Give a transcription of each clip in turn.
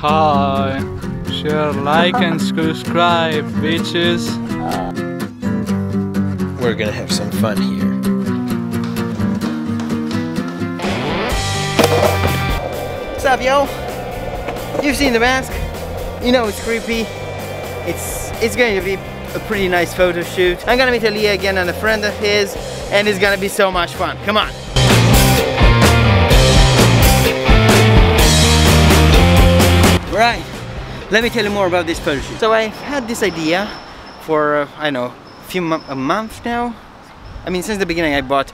Hi, share, like and subscribe, bitches. We're gonna have some fun here. What's up, yo? You've seen the mask. You know it's creepy. It's it's going to be a pretty nice photo shoot. I'm gonna meet Elia again and a friend of his, and it's gonna be so much fun. Come on. Right. Let me tell you more about this shoot. So I've had this idea for uh, I don't know a few a month now. I mean, since the beginning, I bought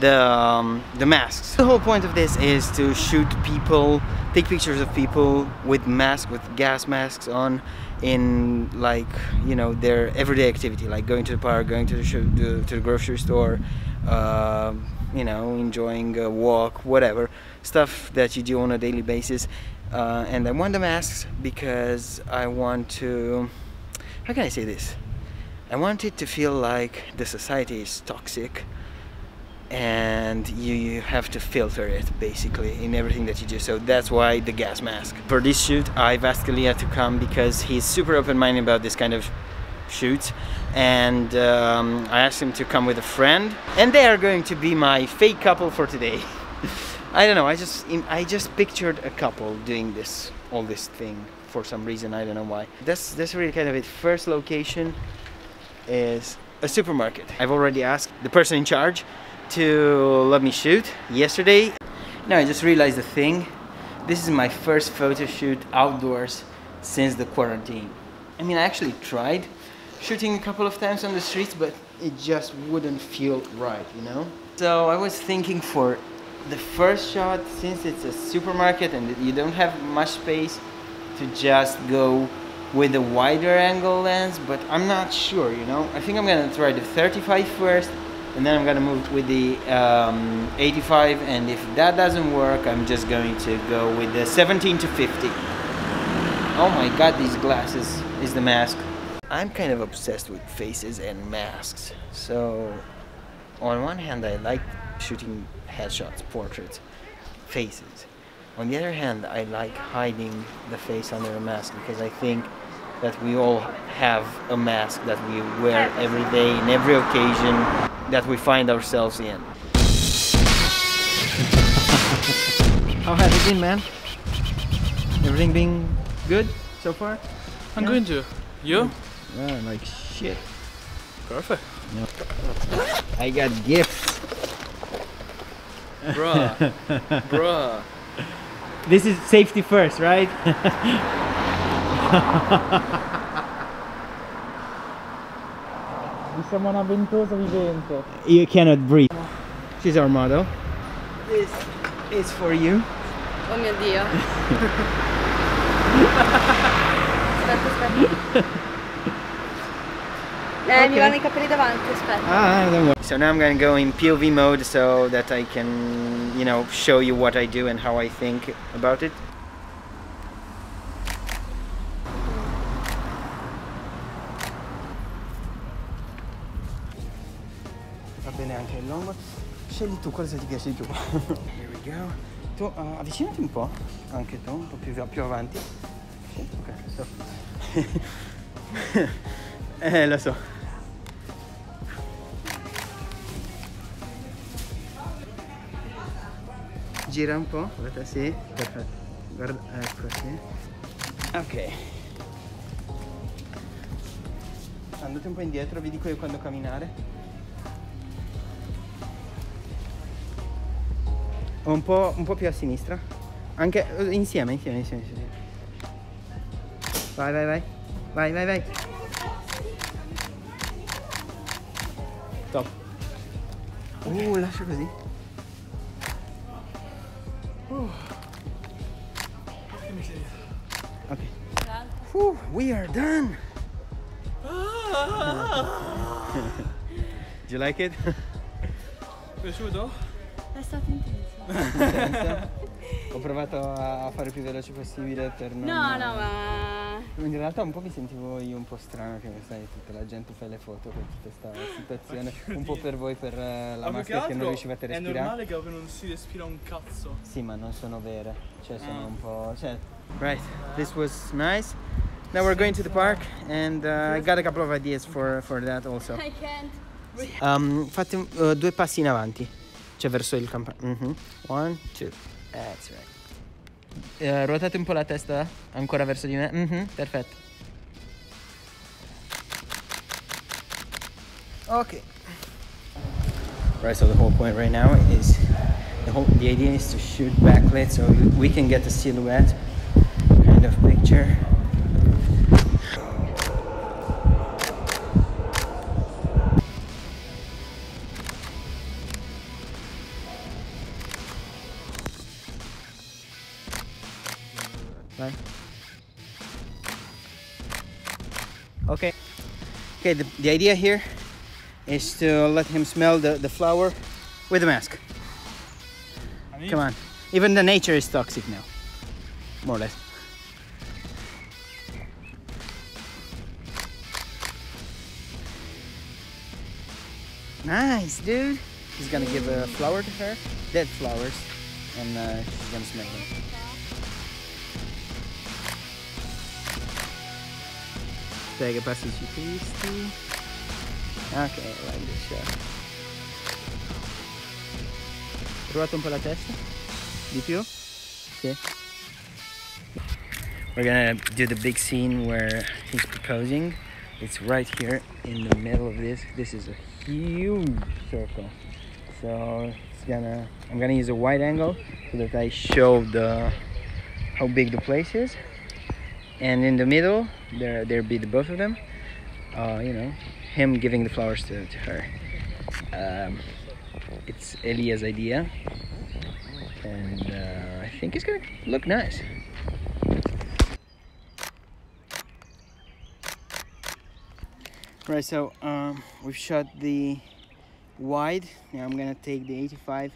the um, the masks. The whole point of this is to shoot people, take pictures of people with masks, with gas masks on, in like you know their everyday activity, like going to the park, going to the to, to the grocery store, uh, you know, enjoying a walk, whatever stuff that you do on a daily basis. Uh, and I want the masks because I want to. How can I say this? I want it to feel like the society is toxic and you, you have to filter it basically in everything that you do. So that's why the gas mask. For this shoot, I've asked Elia to come because he's super open-minded about this kind of shoots and um, I asked him to come with a friend and they are going to be my fake couple for today. I don't know, I just I just pictured a couple doing this all this thing for some reason, I don't know why. That's that's really kind of it. First location is a supermarket. I've already asked the person in charge to let me shoot yesterday. Now I just realized the thing. This is my first photo shoot outdoors since the quarantine. I mean, I actually tried shooting a couple of times on the streets, but it just wouldn't feel right, you know? So I was thinking for the first shot, since it's a supermarket and you don't have much space, to just go with a wider angle lens, but I'm not sure, you know? I think I'm gonna try the 35 first, and then I'm gonna move with the um, 85, and if that doesn't work, I'm just going to go with the 17 to 50. Oh my god, these glasses is the mask. I'm kind of obsessed with faces and masks, so on one hand, I like shooting headshots, portraits, faces. On the other hand, I like hiding the face under a mask because I think that we all have a mask that we wear every day in every occasion that we find ourselves in. How has it been, man? Everything been good so far? I'm Yeah. going to. You? Yeah, like shit. Perfect. I got gifts. Bruh. Bruh. This is safety first, right? Siamo una ventosa vivente. You cannot breathe. She's our model. This is for you. Oh mio dio. aspetta, aspetta. Eh, mi Ok. vanno i capelli davanti, aspetta. Ah, don't worry. So now I'm gonna go in POV mode so that I can, you know, show you what I do and how I think about it. Va bene anche il long. Scegli tu cosa ti piace di più. Here we go. Tu uh, avvicinati un po', anche tu, un po' più, più avanti. Ok, so. eh, lo so. Gira un po', guarda, sì, perfetto. Guarda, ecco, sì. Ok. Andate un po' indietro, vi dico io quando camminare. Un po', un po' più a sinistra. Anche insieme, insieme, insieme, insieme. Vai, vai, vai. Vai, vai, vai. Top. Uh, lascia così. Ok. Whew, we are done. Do you like it? Piaciuto? È stato intenso. Ho provato a fare il più veloce possibile per non... No, no, ma... In realtà un po' mi sentivo io un po' strano che sai, tutta la gente fa le foto con tutta questa situazione. Un po' per voi per eh, la Ma più che maschera che non riuscivate a È respirare. normale che non si respira un cazzo. Sì, ma non sono vere. Cioè sono Ah. un po'. Cioè, Right, this was nice. Now we're going to the park and uh, I got a couple of ideas for, for that also. I can't. Um, fate uh, due passi in avanti, cioè verso il campano. Mhm. One, two. That's right. Eh, ruotate un po' la testa ancora verso di me. Mm -hmm. perfetto. Ok. Right, so the whole point right now is the whole the idea is to shoot backlit so we can get the silhouette kind of picture. Vai. Okay. Okay, the, the idea here is to let him smell the, the flower with a mask. Come on. Even the nature is toxic now. More or less. Nice, dude. He's gonna give a flower to her, dead flowers, and uh, she's gonna smell them. Aspetta che passi sui tristi. Ok, like this shot. Ruota un po' la testa. Di più? Sì. We're gonna do the big scene where he's proposing. It's right here in the middle of this. This is a huge circle. So it's gonna I'm gonna use a wide angle so that I show the how big the place is. And in the middle there there be the both of them. Uh, you know, him giving the flowers to, to her. Um, it's Elia's idea. And uh, I think it's gonna look nice. Right, so um, we've shot the wide. Now I'm gonna take the 85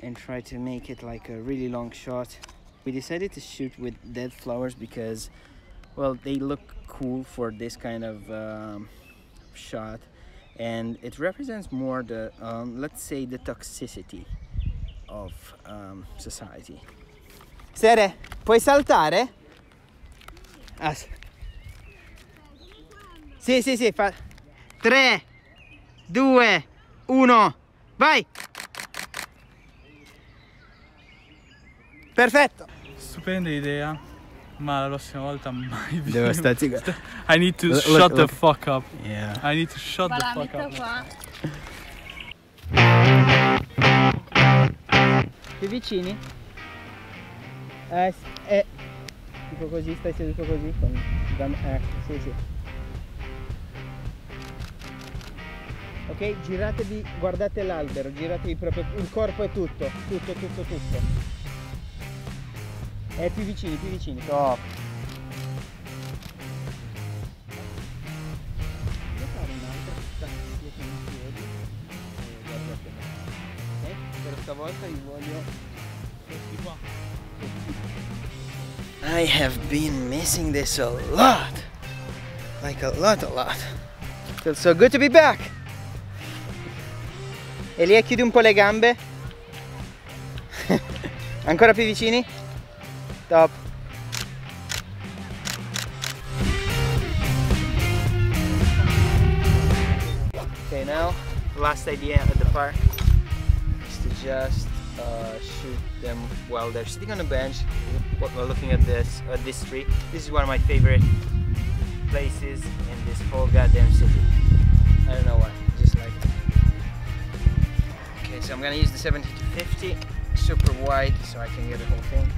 and try to make it like a really long shot. We decided to shoot with dead flowers because, well, they look cool for this kind of um, shot, and it represents more the, um, let's say, the toxicity of um, society. Sere, puoi saltare? Ah, sì, sì, sì. 3, 2, 1, vai! Perfetto! Stupenda idea, ma la prossima volta mai più. Devo starti... I need to Look- shut look- the look. fuck up. Yeah. I need to shut Ma the fuck up. qua. Più vicini? Eh, eh. Tipo così, stai seduto così con... Eh, sì, sì. Ok, giratevi, guardate l'albero, giratevi proprio, il corpo è tutto, tutto, tutto, tutto. Eh, più vicini, più vicini. Top. E? Per stavolta io voglio I have been missing this a lot. Like a lot, a lot. Feels so good to be back. Elia, chiudi un po' le gambe. Ancora più vicini. Top. Okay, now last idea at the park is to just uh, shoot them while they're sitting on a bench looking at this at this tree. This is one of my favorite places in this whole goddamn city. I don't know why. Okay, so I'm gonna use the 70 to 50, super wide, so I can get the whole thing.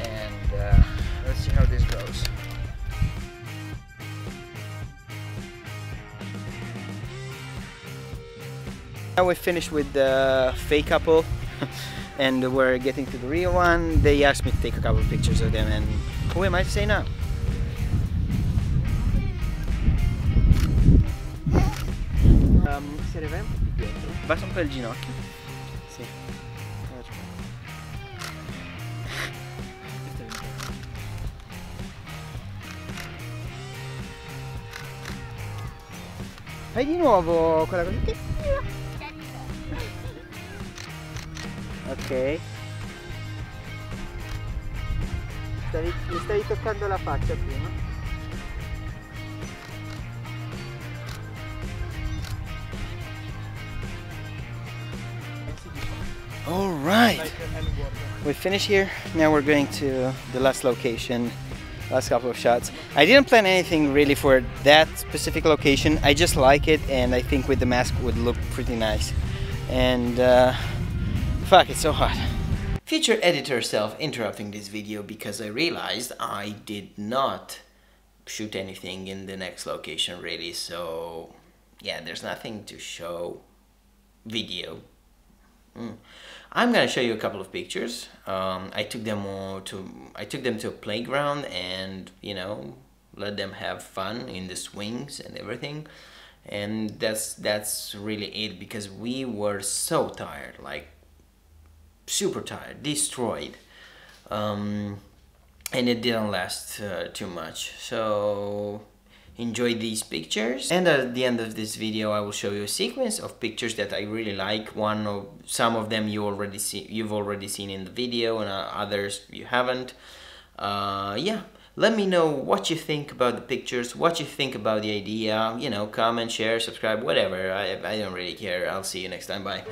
And uh, let's see how this goes. Now we finished with the fake couple and we're getting to the real one. They asked me to take a couple of pictures of them and who am I to say no? Um, un po' il ginocchio. Sì. Fai di nuovo quella cosa. Ok. stavi, mi stavi toccando la faccia prima. All right, we finished here. Now we're going to the last location, last couple of shots. I didn't plan anything really for that specific location. I just like it, and I think with the mask would look pretty nice. And uh, fuck, it's so hot. Feature editor self interrupting this video because I realized I did not shoot anything in the next location really. So yeah, there's nothing to show video Mm. I'm gonna show you a couple of pictures. Um, I took them to I took them to a playground and you know let them have fun in the swings and everything. And that's that's really it because we were so tired, like super tired, destroyed. Um, and it didn't last uh, too much. So enjoy these pictures. And at the end of this video I will show you a sequence of pictures that I really like. One of some of them you already see you've already seen in the video and uh, others you haven't. Uh, yeah. Let me know what you think about the pictures what you think about the idea. You know comment share subscribe whatever. I, I don't really care. I'll see you next time. Bye